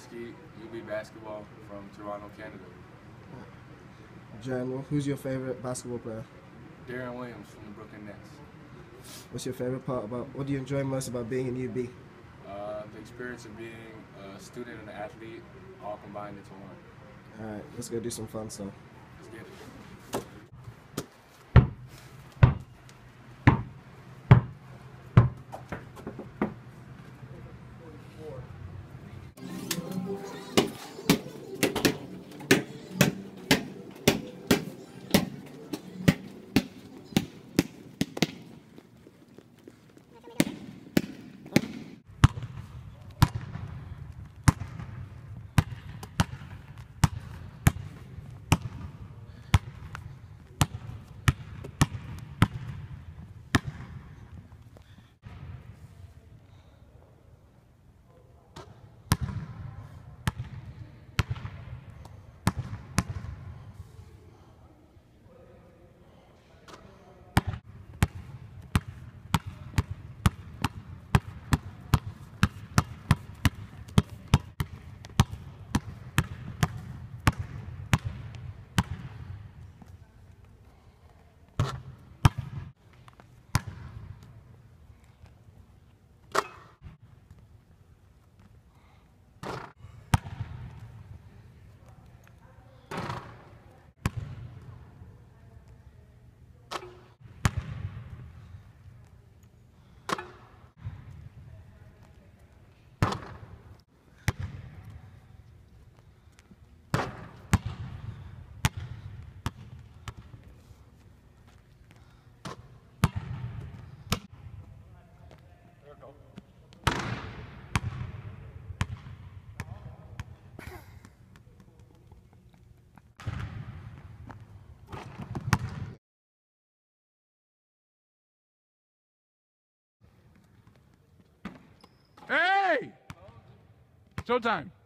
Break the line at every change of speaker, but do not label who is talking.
Mesquite, UB basketball from Toronto, Canada.
Jarryn, who's your favorite basketball player?
Deron Williams from the Brooklyn Nets.
What's your favorite part about? What do you enjoy most about being in UB?
Uh, the experience of being a student and an athlete all combined into one.
All right, let's go do some fun stuff.
Let's get it.
Hey! Showtime.